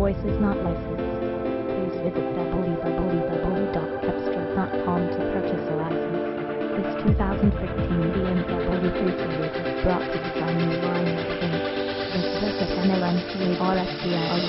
voice is not licensed. Please visit www.cepstral.com to purchase a license. This 2015 BMW 3 Series is brought to you by New Line Inc. Paint. This Versa MLM 3 RSDI